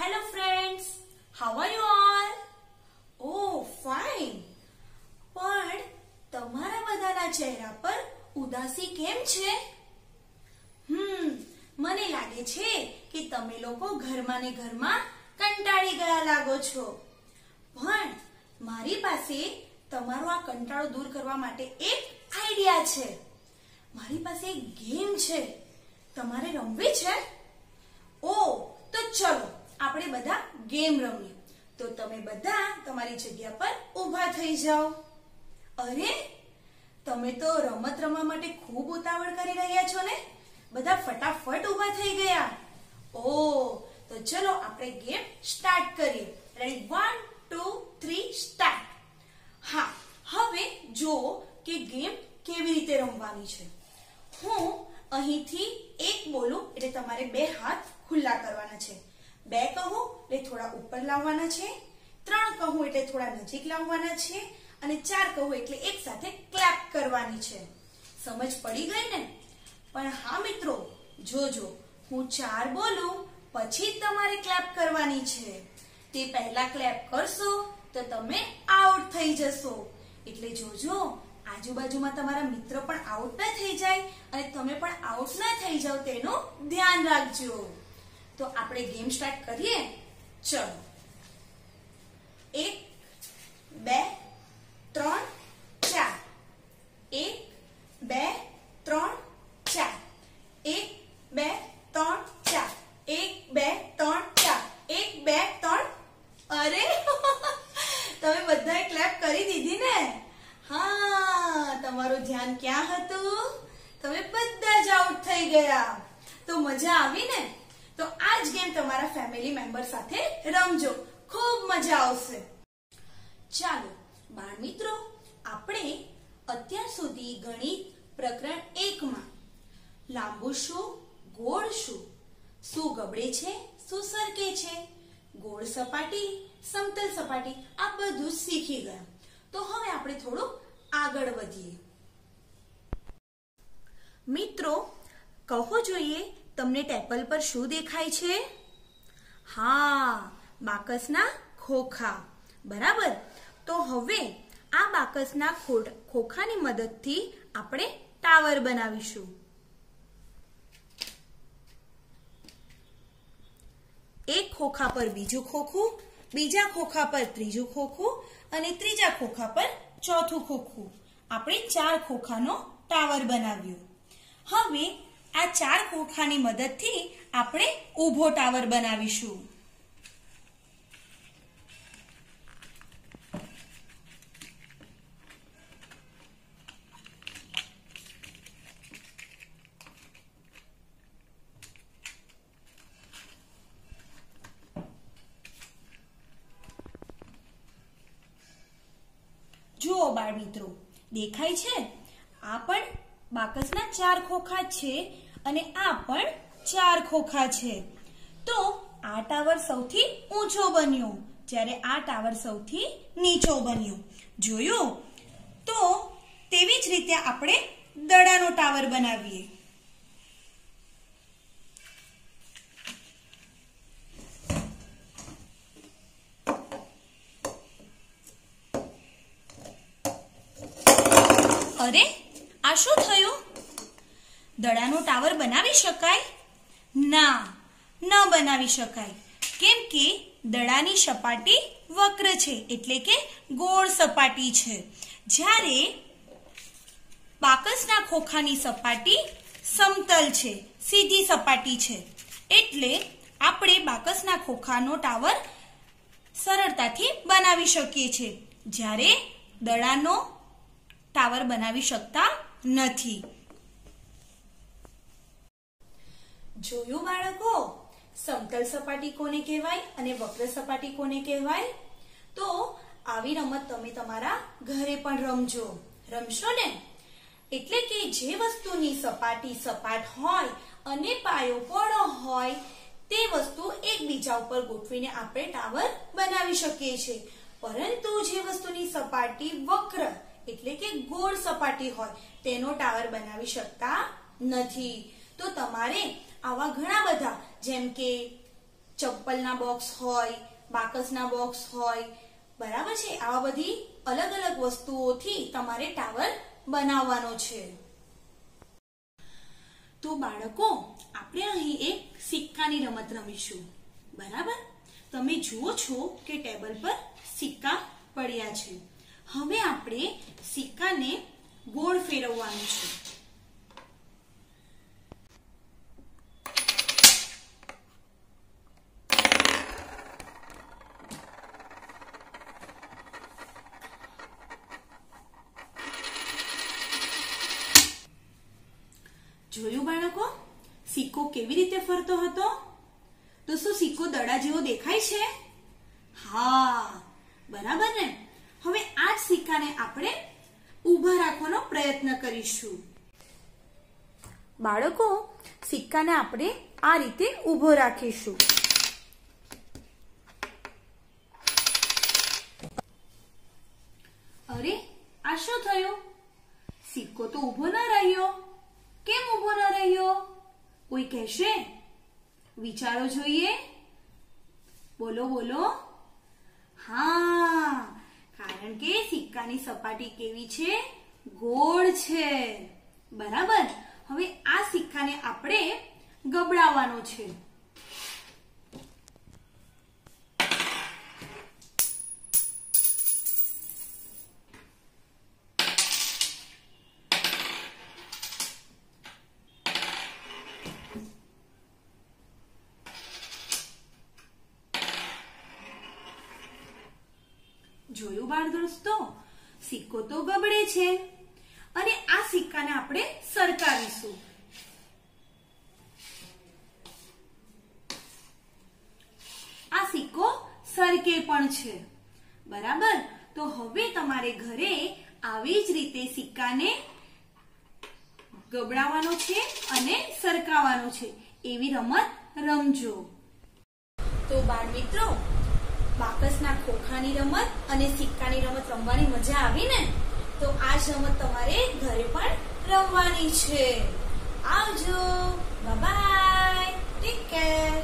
Hello friends, how are you all? Oh, fine. પણ તમારા બધાના ચહેરા પર ઉદાસી કેમ છે? હમ મને લાગે છે કે તમે લોકો ઘરમાં ને ઘરમાં કંટાળી ગયા લાગો છો. પણ મારી પાસે તમારો આ કંટાળો દૂર કરવા માટે એક આઈડિયા છે. મારી પાસે એક ગેમ છે. તમારે રમવી છે? ઓ બધા ગેમ રમીએ. તો તમે બધા તમારી જગ્યા પર ઊભા થઈ જાઓ. અરે, તમે તો રમત રમવા માટે ખૂબ ઉતાવળ કરી રહ્યા છો ને? બધા ફટાફટ ઊભા થઈ ગયા. ઓ, તો ચલો આપણે ગેમ સ્ટાર્ટ કરીએ. Ready one two three start હા, હવે જુઓ કે ગેમ કેવી રીતે રમવાની છે. હું અહીંથી એક બોલું એટલે તમારે બે હાથ ખુલ્લા કરવાના છે. બે કહું, એટલે થોડા ઉપર લાવવાના છે. ત્રણ કહું, એટલે થોડા નજીક લાવવાના છે. અને ચાર કહું, એટલે એક સાથે ક્લેપ કરવાની છે. સમજ પડી ગઈ ને? પણ હા, મિત્રો, જોજો, હું ચાર બોલું, પછી જ તમારે ક્લેપ કરવાની છે. તે પહેલા ક્લેપ કરશો, તો તમે આઉટ થઈ જશો. એટલે જોજો, આજુબાજુમાં તમારા મિત્ર પણ આઉટ ના થઈ જાય, અને તમે પણ આઉટ ના થઈ જાવ તેનું ધ્યાન રાખજો. તો આપણે ગેમ સ્ટાર્ટ કરીએ ચલો એક બે ત્રણ ચાર એક બે ત્રણ ચાર એક બે ત્રણ ચાર એક બે ત્રણ ચાર એક બે ત્રણ અરે તમે બધાએ ક્લેપ કરી દીધી ને હા તમારું ધ્યાન ક્યાં હતું તમે બધા જ આઉટ થઈ ગયા તો મજા આવી ને તો આ જ ગેમ તમારા ફેમિલી મેમ્બર સાથે રમજો. ખૂબ મજા આવશે. ચાલો બાળ મિત્રો આપણે અત્યાર સુધી ગણિત પ્રકરણ એકમાં લાંબુ શું, ગોળ શું? શું ગબડે છે, શું સરકે છે? ગોળ સપાટી, સમતલ સપાટી, આ બધું શીખી ગયા. તો હવે આપણે થોડું આગળ વધીએ. મિત્રો, કહો જોઈએ, તમને ટેબલ પર શું દેખાય છે? હા, બાકસના ખોખા. બરાબર? તો હવે આ બાકસના ખોખાની મદદથી આપણે ટાવર બનાવીશું. એક ખોખા પર બીજું ખોખું, બીજા ખોખા પર ત્રીજું ખોખું અને ત્રીજા ખોખા પર ચોથું ખોખું. આપણે ચાર ખોખાનો ટાવર બનાવ્યો. હવે આ ચાર ખોખાની મદદથી આપણે ઊભો ટાવર બનાવીશું. જુઓ બાળ મિત્રો દેખાય છે? આ પણ બાકસના ચાર ખોખા છે અને આ પણ ચાર ખોખા છે. તો આ ટાવર સૌથી ઊંચો બન્યો. જ્યારે આ ટાવર સૌથી નીચો બન્યો. જોયું? તો તેવી જ રીતે આપણે દડાનો ટાવર બનાવીએ. અરે, આ શું થયું? દડાનો ટાવર બનાવી શકાય? ના, ન બનાવી શકાય. કેમ કે દડાની સપાટી વક્ર છે, એટલે કે ગોળ સપાટી છે. જ્યારે બાકસના ખોખાની સપાટી સમતલ છે, સીધી સપાટી છે, એટલે આપણે બાકસના ખોખાનો ટાવર સરળતાથી બનાવી શકીએ છીએ. જ્યારે દડાનો ટાવર બનાવી શકતા નથી. જોયું બાળકો? સમતલ સપાટી કોને કહેવાય અને વક્ર સપાટી કોને કહેવાય? તો આવી રમત તમે તમારા ઘરે પણ રમજો. રમશો ને? એટલે કે જે વસ્તુની સપાટી સપાટ હોય અને પાયો પળો હોય, તે વસ્તુ એકબીજા ઉપર ગોઠવીને આપણે ટાવર બનાવી શકીએ છીએ. પરંતુ જે વસ્તુની સપાટી વક્ર, એટલે કે ગોળ સપાટી હોય, તેનો ટાવર બનાવી શકતા નથી. તો તમારે આવા ઘણા બધા, જેમ કે ચપ્પલના બોક્સ હોય, બાકસના બોક્સ હોય, બરાબર છે? આવા બધી અલગ અલગ વસ્તુઓથી તમારે ટાવર બનાવવાનો છે. તો બાળકો, આપણે અહીં એક સિક્કાની રમત રમીશું. બરાબર? તમે જુઓ છો કે ટેબલ પર સિક્કા પડ્યા છે. હવે આપણે સિક્કાને ગોળ ફેરવવાનું છે જોયું બાળકો? સિક્કો કેવી રીતે ફરતો હતો? તો સિક્કો દડા જેવો દેખાય છે? હા, બરાબર ને? હવે આ જ સિક્કાને આપણે ઊભા રાખવાનો પ્રયત્ન કરીશું. બાળકો, સિક્કાને આપણે આ રીતે ઊભો રાખીશું. અરે, આ શું થયું? સિક્કો તો ઊભો ન રહ્યો. કોઈ કહેશે વિચારો જોઈએ બોલો બોલો હા કારણ કે સિક્કાની સપાટી કેવી છે ગોળ છે બરાબર હવે આ સિક્કાને આપણે ગબડાવવાનો છે દોસ્તો સિક્કો તો ગબડે છે. અને આ સિક્કાને આપણે સરકાવીશું આ સિક્કો સરકે પણ છે. બરાબર? તો હવે તમારે ઘરે આવી જ રીતે સિક્કાને ગબડાવવાનો છે અને સરકાવવાનો છે. એવી રમત રમજો. તો બાળ મિત્રો બાકસના ખોખાની રમત અને સિક્કાની રમત રમવાની મજા આવી ને, તો આ જ રમત તમારે ઘરે પણ રમવાની છે. આવજો. Bye take care